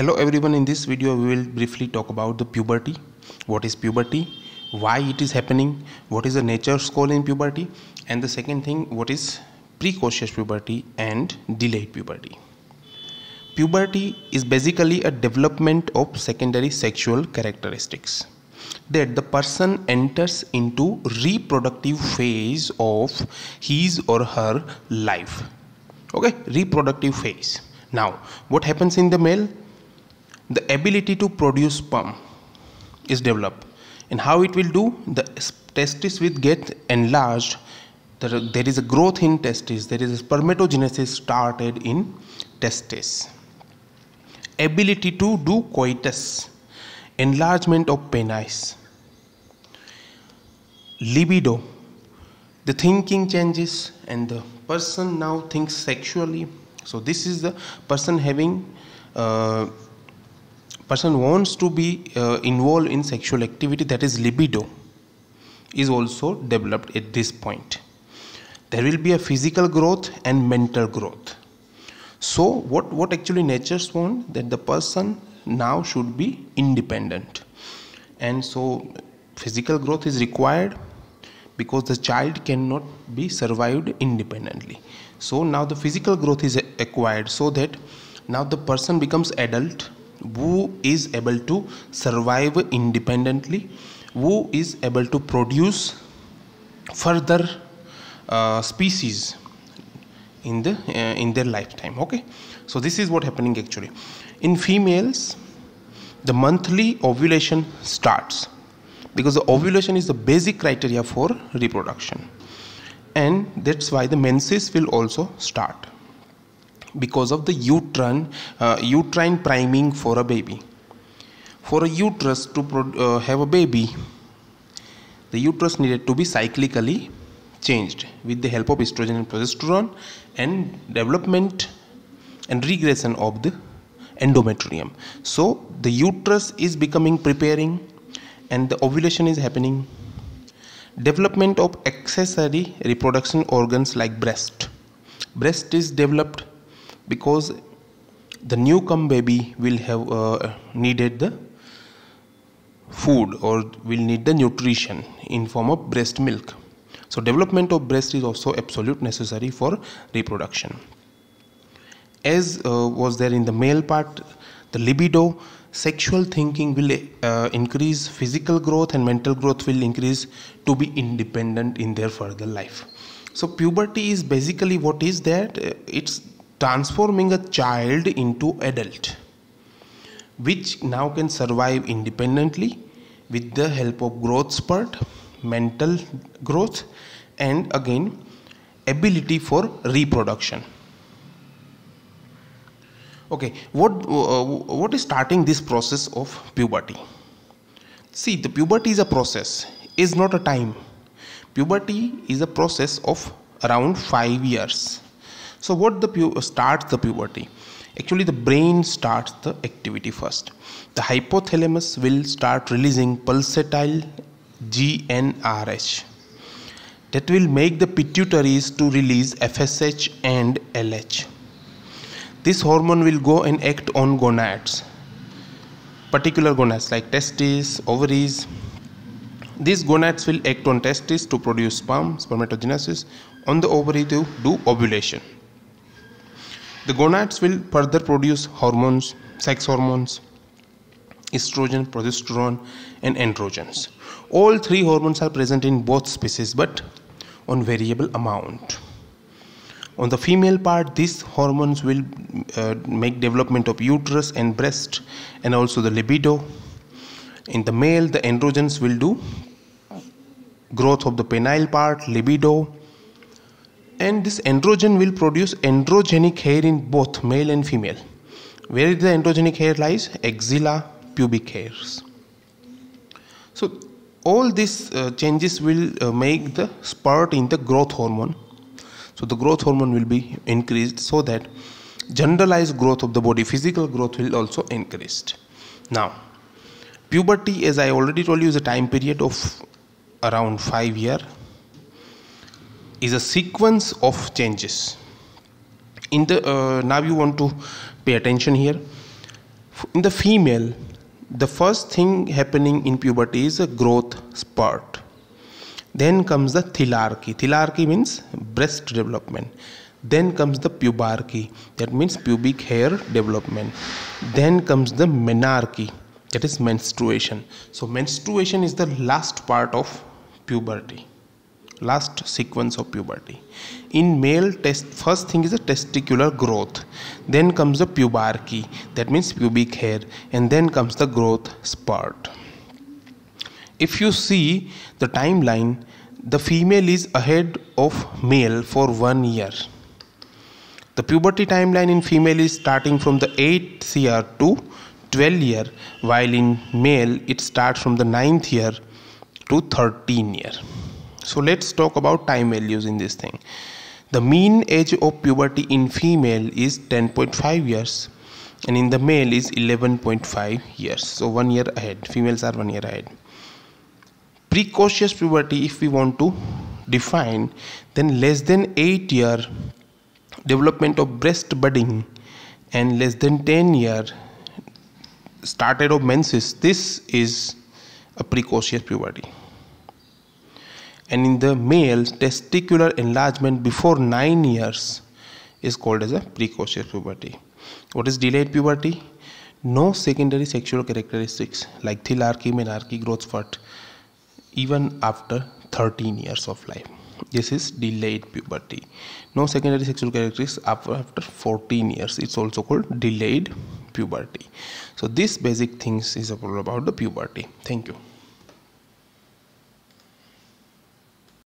hello everyone in this video we will briefly talk about the puberty. What is puberty? Why it is happening? What is the nature's call in puberty? And the second thing what is precocious puberty and delayed puberty? Puberty is basically a development of secondary sexual characteristics that the person enters into reproductive phase of his or her life. Okay reproductive phase. Now what happens in the male the ability to produce sperm is developed. And how it will do the testis will get enlarged. There is a growth in testis. There is a spermatogenesis started in testis. Ability to do coitus. Enlargement of penis. Libido. The thinking changes and the person now thinks sexually. So this is the person having uh, person wants to be uh, involved in sexual activity that is libido is also developed at this point. There will be a physical growth and mental growth. So what what actually natures want? That the person now should be independent. And so physical growth is required because the child cannot be survived independently. So now the physical growth is acquired so that now the person becomes adult who is able to survive independently who is able to produce further uh, species in the uh, in their lifetime okay? So this is what happening actually. In females the monthly ovulation starts because the ovulation is the basic criteria for reproduction. And that's why the menses will also start because of the uterine, uh, uterine priming for a baby. For a uterus to uh, have a baby, the uterus needed to be cyclically changed with the help of estrogen and progesterone and development and regression of the endometrium. So the uterus is becoming preparing and the ovulation is happening. Development of accessory reproduction organs like breast. Breast is developed because the newcome baby will have uh, needed the food or will need the nutrition in form of breast milk. So development of breast is also absolute necessary for reproduction. As uh, was there in the male part the libido sexual thinking will uh, increase physical growth and mental growth will increase to be independent in their further life. So puberty is basically what is that uh, it's transforming a child into adult which now can survive independently with the help of growth spurt mental growth and again ability for reproduction. Okay what uh, what is starting this process of puberty? See the puberty is a process is not a time. Puberty is a process of around 5 years so what the pu- uh, starts the puberty? Actually the brain starts the activity first. The hypothalamus will start releasing pulsatile gnrh that will make the pituitaries to release fsh and lh this hormone will go and act on gonads particular gonads like testes ovaries. These gonads will act on testes to produce sperm spermatogenesis. On the ovary to do ovulation the gonads will further produce hormones, sex hormones, estrogen, progesterone, and androgens. All three hormones are present in both species but on variable amount. On the female part, these hormones will uh, make development of uterus and breast and also the libido. In the male, the androgens will do growth of the penile part, libido, and this androgen will produce androgenic hair in both male and female. Where the androgenic hair lies? Axilla pubic hairs. So all these uh, changes will uh, make the spurt in the growth hormone. So the growth hormone will be increased so that generalized growth of the body physical growth will also increased. Now puberty as i already told you is a time period of around 5 year is a sequence of changes. In the uh, now you want to pay attention here. In the female the first thing happening in puberty is a growth spurt. Then comes the thelarche thelarche means breast development. Then comes the pubarche. That means pubic hair development. Then comes the menarche that is menstruation. So menstruation is the last part of puberty last sequence of puberty. In male test first thing is the testicular growth. Then comes the pubarche that means pubic hair and then comes the growth spurt. If you see the timeline the female is ahead of male for one year. The puberty timeline in female is starting from the 8th year to 12 year while in male it starts from the 9th year to 13 year so let's talk about time values in this thing. The mean age of puberty in female is 10.5 years and in the male is 11.5 years. So one year ahead. Females are one year ahead. Precocious puberty if we want to define then less than 8 year development of breast budding and less than 10 year started of menses. This is a precocious puberty and in the male testicular enlargement before 9 years is called as a precocious puberty. What is delayed puberty? No secondary sexual characteristics like thelarche menarche growth spurt even after 13 years of life. This is delayed puberty. No secondary sexual characteristics after, after 14 years. It's also called delayed puberty. So this basic things is about the puberty. Thank you